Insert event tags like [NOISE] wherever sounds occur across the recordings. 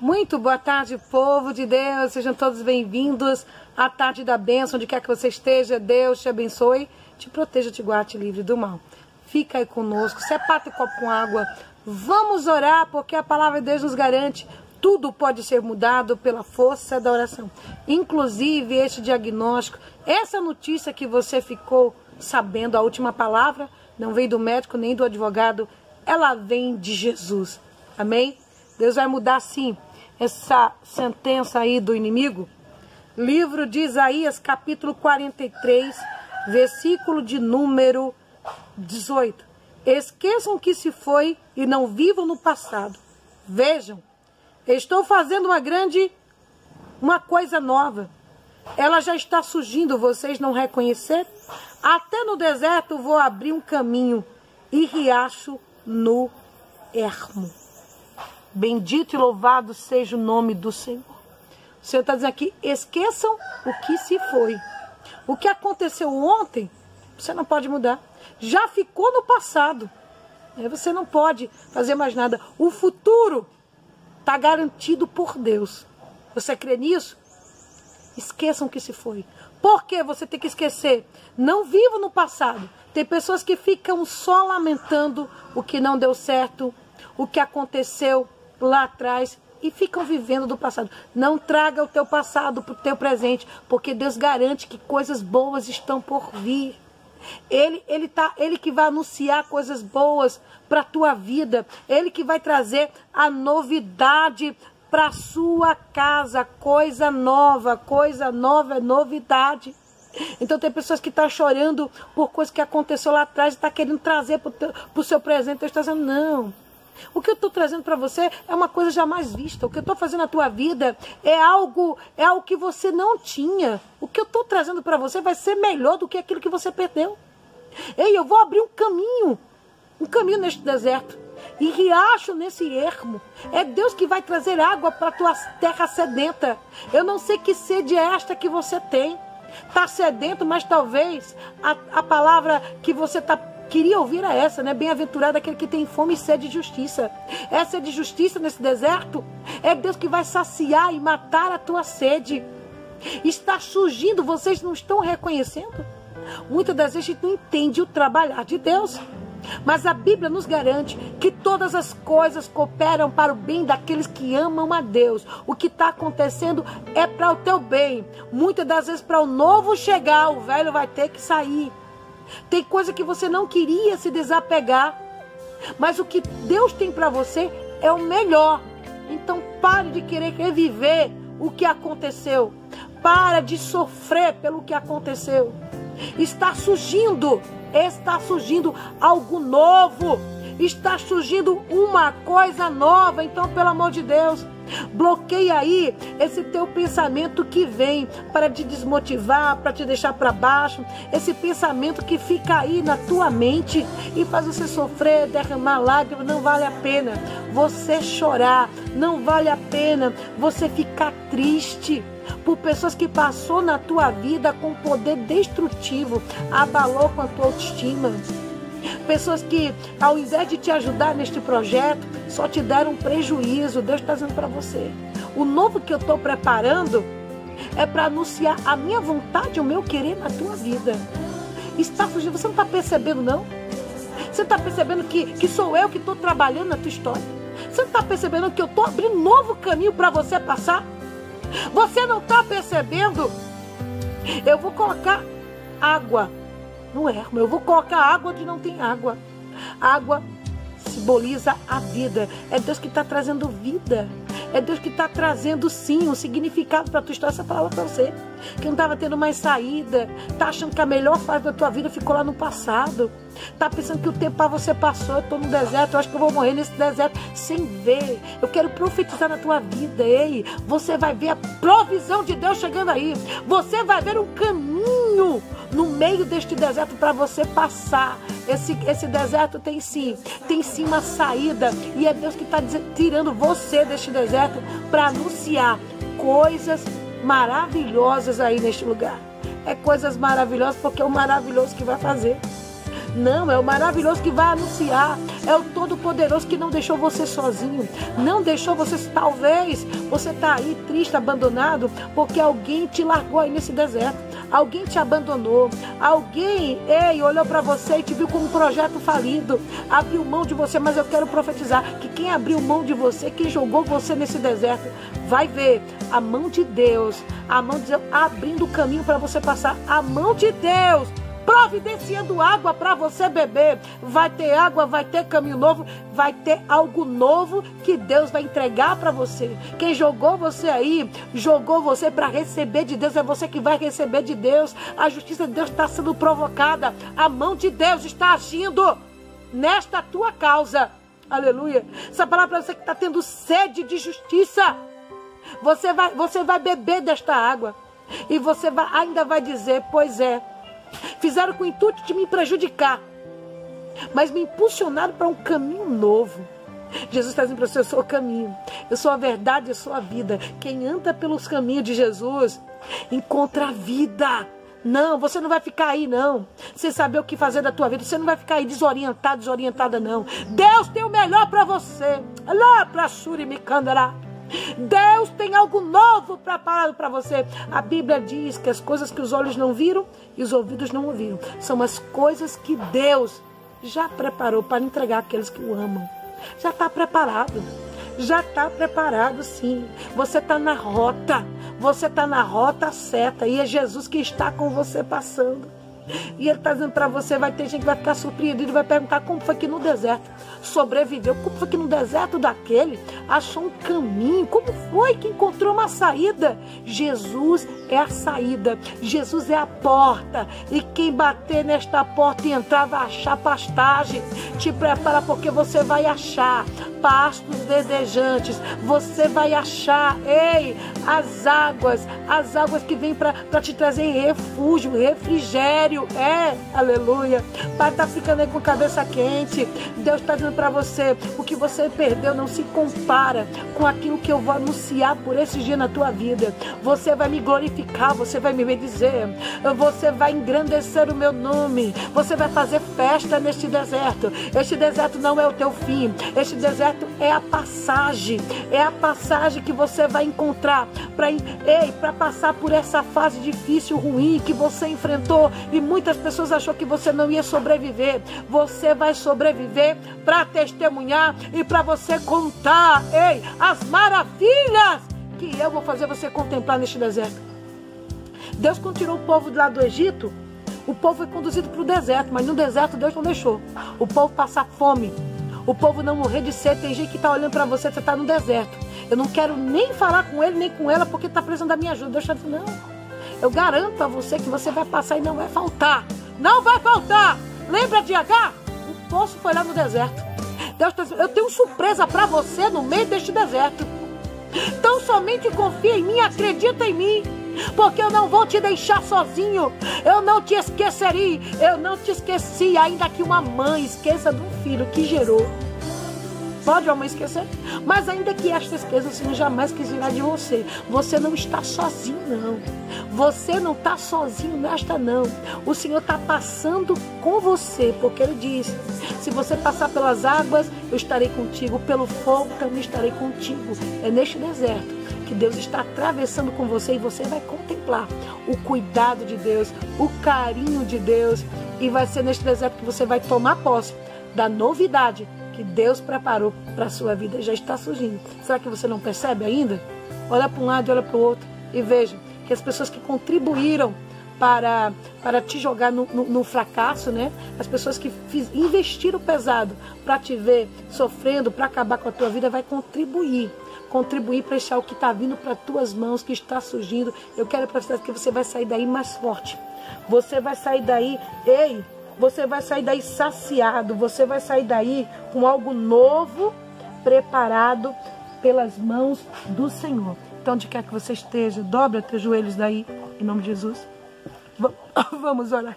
Muito boa tarde, povo de Deus. Sejam todos bem-vindos à tarde da bênção. Onde quer que você esteja, Deus te abençoe, te proteja, te guarde livre do mal. Fica aí conosco, separe o copo com água. Vamos orar, porque a palavra de Deus nos garante tudo pode ser mudado pela força da oração. Inclusive este diagnóstico, essa notícia que você ficou sabendo, a última palavra, não vem do médico nem do advogado, ela vem de Jesus. Amém? Deus vai mudar sim essa sentença aí do inimigo? Livro de Isaías, capítulo 43, versículo de número 18. Esqueçam que se foi e não vivam no passado. Vejam, estou fazendo uma grande, uma coisa nova. Ela já está surgindo, vocês não reconheceram? Até no deserto vou abrir um caminho e riacho no ermo. Bendito e louvado seja o nome do Senhor. O Senhor está dizendo aqui: esqueçam o que se foi. O que aconteceu ontem, você não pode mudar. Já ficou no passado. Você não pode fazer mais nada. O futuro está garantido por Deus. Você crê nisso? Esqueçam o que se foi. Por que você tem que esquecer? Não viva no passado. Tem pessoas que ficam só lamentando o que não deu certo, o que aconteceu lá atrás e ficam vivendo do passado. Não traga o teu passado para o teu presente, porque Deus garante que coisas boas estão por vir. Ele, ele, tá, ele que vai anunciar coisas boas para a tua vida. Ele que vai trazer a novidade para sua casa. Coisa nova, coisa nova é novidade. Então tem pessoas que estão tá chorando por coisas que aconteceu lá atrás e está querendo trazer para o seu presente. Deus está dizendo, não. O que eu estou trazendo para você é uma coisa jamais vista. O que eu estou fazendo na tua vida é algo, é algo que você não tinha. O que eu estou trazendo para você vai ser melhor do que aquilo que você perdeu. Ei, eu vou abrir um caminho, um caminho neste deserto. E riacho nesse ermo. É Deus que vai trazer água para tua terra sedenta. Eu não sei que sede é esta que você tem. Está sedento, mas talvez a, a palavra que você está queria ouvir a essa, né? Bem-aventurado aquele que tem fome e sede de justiça. Essa é de justiça nesse deserto. É Deus que vai saciar e matar a tua sede. Está surgindo, vocês não estão reconhecendo? Muitas das vezes a gente não entende o trabalhar de Deus. Mas a Bíblia nos garante que todas as coisas cooperam para o bem daqueles que amam a Deus. O que está acontecendo é para o teu bem. Muitas das vezes, para o novo chegar, o velho vai ter que sair. Tem coisa que você não queria se desapegar. Mas o que Deus tem para você é o melhor. Então pare de querer reviver o que aconteceu. Para de sofrer pelo que aconteceu. Está surgindo, está surgindo algo novo. Está surgindo uma coisa nova. Então, pelo amor de Deus, Bloqueia aí esse teu pensamento que vem para te desmotivar, para te deixar para baixo, esse pensamento que fica aí na tua mente e faz você sofrer, derramar lágrimas, não vale a pena. Você chorar, não vale a pena. Você ficar triste por pessoas que passou na tua vida com poder destrutivo, abalou com a tua autoestima. Pessoas que, ao invés de te ajudar neste projeto, só te deram prejuízo. Deus está dizendo para você. O novo que eu estou preparando é para anunciar a minha vontade, o meu querer na tua vida. Está fugindo. Você não está percebendo, não? Você está percebendo que, que sou eu que estou trabalhando na tua história? Você não está percebendo que eu estou abrindo um novo caminho para você passar? Você não está percebendo? Eu vou colocar água no ermo. Eu vou colocar água onde não tem água. Água simboliza a vida. É Deus que está trazendo vida. É Deus que está trazendo sim um significado para a tua história. Essa palavra para você. Que não estava tendo mais saída. Está achando que a melhor fase da tua vida ficou lá no passado. Está pensando que o tempo para você passou. Eu estou no deserto. Eu acho que eu vou morrer nesse deserto sem ver. Eu quero profetizar na tua vida. Ei, você vai ver a provisão de Deus chegando aí. Você vai ver um caminho no meio deste deserto para você passar. Esse, esse deserto tem sim, tem sim uma saída. E é Deus que está tirando você deste deserto para anunciar coisas maravilhosas aí neste lugar. É coisas maravilhosas porque é o maravilhoso que vai fazer. Não, é o maravilhoso que vai anunciar. é o Todo-Poderoso que não deixou você sozinho. Não deixou você, talvez, você está aí triste, abandonado, porque alguém te largou aí nesse deserto. Alguém te abandonou. Alguém, ei, olhou para você e te viu como um projeto falido. Abriu mão de você, mas eu quero profetizar que quem abriu mão de você, quem jogou você nesse deserto, vai ver a mão de Deus, a mão de Deus abrindo o caminho para você passar. A mão de Deus providenciando água para você beber. Vai ter água, vai ter caminho novo, vai ter algo novo que Deus vai entregar para você. Quem jogou você aí, jogou você para receber de Deus, é você que vai receber de Deus. A justiça de Deus está sendo provocada, a mão de Deus está agindo nesta tua causa. Aleluia. Essa palavra para você que está tendo sede de justiça. Você vai, você vai beber desta água. E você vai, ainda vai dizer: Pois é, Fizeram com o intuito de me prejudicar, mas me impulsionaram para um caminho novo. Jesus está dizendo para você: eu sou o caminho, eu sou a verdade, eu sou a vida. Quem anda pelos caminhos de Jesus encontra a vida. Não, você não vai ficar aí, não. Sem saber o que fazer da tua vida. Você não vai ficar aí desorientado, desorientada, não. Deus tem o melhor para você. Lá para Shuri Mikandara. Deus tem algo novo preparado para você. A Bíblia diz que as coisas que os olhos não viram e os ouvidos não ouviram são as coisas que Deus já preparou para entregar àqueles que o amam. Já está preparado. Já está preparado, sim. Você está na rota. Você está na rota certa. E é Jesus que está com você passando. E ele está dizendo para você, vai ter gente que vai ficar surpreendido vai perguntar como foi que no deserto sobreviveu, como foi que no deserto daquele achou um caminho, como foi que encontrou uma saída. Jesus é a saída, Jesus é a porta. E quem bater nesta porta e entrar vai achar pastagem. Te prepara porque você vai achar pastos verdejantes. Você vai achar, ei, as águas, as águas que vêm para te trazer refúgio, refrigério. É, aleluia. Pai, tá ficando aí com cabeça quente. Deus está dizendo para você: o que você perdeu não se compara com aquilo que eu vou anunciar por esse dia na tua vida. Você vai me glorificar, você vai me bendizer, você vai engrandecer o meu nome, você vai fazer festa neste deserto. Este deserto não é o teu fim, este deserto é a passagem, é a passagem que você vai encontrar para passar por essa fase difícil, ruim que você enfrentou e muitas pessoas achou que você não ia sobreviver. Você vai sobreviver para testemunhar e para você contar, ei, as maravilhas que eu vou fazer você contemplar neste deserto. Deus, tirou o povo lá do Egito, o povo foi conduzido para o deserto, mas no deserto Deus não deixou. O povo passar fome, o povo não morrer de sede. Tem gente que está olhando para você, você está no deserto. Eu não quero nem falar com ele, nem com ela, porque está precisando da minha ajuda. Deus está dizendo, não. Eu garanto a você que você vai passar e não vai faltar. Não vai faltar. Lembra de H? O poço foi lá no deserto. Deus está dizendo, eu tenho surpresa para você no meio deste deserto. Então somente confia em mim, acredita em mim. Porque eu não vou te deixar sozinho. Eu não te esquecerei. Eu não te esqueci, ainda que uma mãe esqueça do filho que gerou. Pode uma mãe esquecer? Mas ainda que esta esqueça, o Senhor jamais quiserá de você. Você não está sozinho, não. Você não está sozinho nesta, não. O Senhor está passando com você, porque Ele diz: se você passar pelas águas, eu estarei contigo. Pelo fogo, também estarei contigo. É neste deserto que Deus está atravessando com você e você vai contemplar o cuidado de Deus, o carinho de Deus. E vai ser neste deserto que você vai tomar posse da novidade que Deus preparou para a sua vida já está surgindo. Será que você não percebe ainda? Olha para um lado e olha para o outro e veja que as pessoas que contribuíram para, para te jogar no, no, no fracasso, né? As pessoas que fiz, investiram pesado para te ver sofrendo, para acabar com a tua vida, vai contribuir. Contribuir para deixar o que está vindo para tuas mãos, que está surgindo. Eu quero para que você vai sair daí mais forte. Você vai sair daí, ei, você vai sair daí saciado, você vai sair daí com algo novo preparado pelas mãos do Senhor. Então, onde quer que você esteja, dobra teus joelhos daí, em nome de Jesus. [COUGHS] Vamos orar.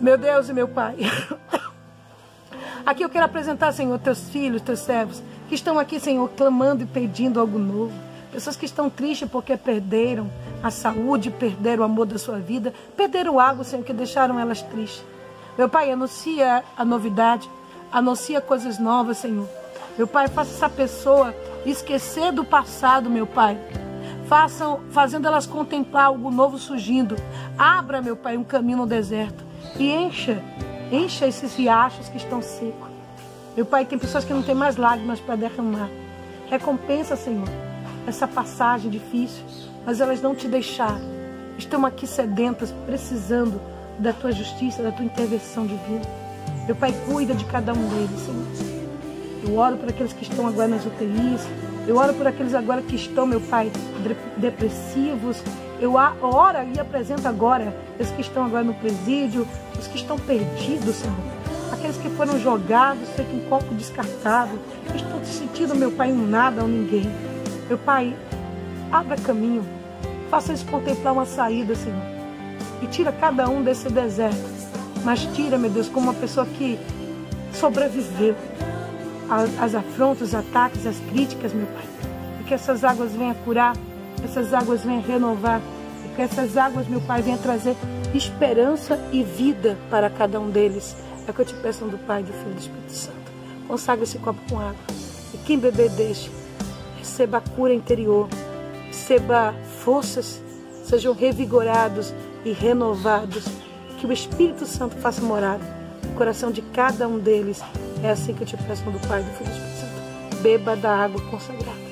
Meu Deus e meu Pai. [COUGHS] Aqui eu quero apresentar, Senhor, teus filhos, teus servos, que estão aqui, Senhor, clamando e pedindo algo novo. Pessoas que estão tristes porque perderam a saúde, perderam o amor da sua vida, perderam algo, Senhor, que deixaram elas tristes. Meu Pai, anuncia a novidade, anuncia coisas novas, Senhor. Meu Pai, faça essa pessoa esquecer do passado, meu Pai. Façam, fazendo elas contemplar algo novo surgindo. Abra, meu Pai, um caminho no deserto e encha, encha esses riachos que estão secos. Meu Pai, tem pessoas que não têm mais lágrimas para derramar. Recompensa, Senhor, essa passagem difícil, mas elas não te deixaram. Estão aqui sedentas, precisando da tua justiça, da tua intervenção divina. Meu Pai, cuida de cada um deles, Senhor. Eu oro por aqueles que estão agora nas UTIs. Eu oro por aqueles agora que estão, meu Pai, depressivos. Eu oro e apresento agora os que estão agora no presídio, os que estão perdidos, Senhor aqueles que foram jogados, feito um corpo descartável, estão te sentindo, meu Pai, um nada ou ninguém. Meu Pai, abra caminho, faça eles contemplar uma saída, Senhor, e tira cada um desse deserto, mas tira, meu Deus, como uma pessoa que sobreviveu às afrontas, os ataques, as críticas, meu Pai, e que essas águas venham curar, essas águas venham renovar, e que essas águas, meu Pai, venham trazer esperança e vida para cada um deles. É o que eu te peço do Pai, do Filho e do Espírito Santo. Consagre esse copo com água. E quem beber deixe, receba a cura interior, receba forças, sejam revigorados e renovados. Que o Espírito Santo faça morada no coração de cada um deles. É assim que eu te peço do Pai, do Filho e do Espírito Santo. Beba da água consagrada.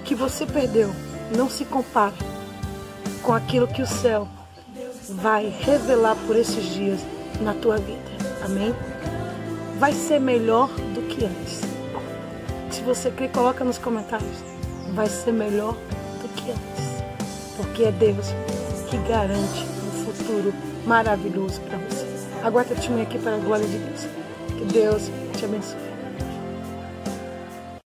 O que você perdeu não se compara com aquilo que o céu vai revelar por esses dias na tua vida. Amém? Vai ser melhor do que antes. Você quer, coloca nos comentários. Vai ser melhor do que antes. Porque é Deus que garante um futuro maravilhoso para você. Aguarda te aqui para a glória de Deus. Que Deus te abençoe.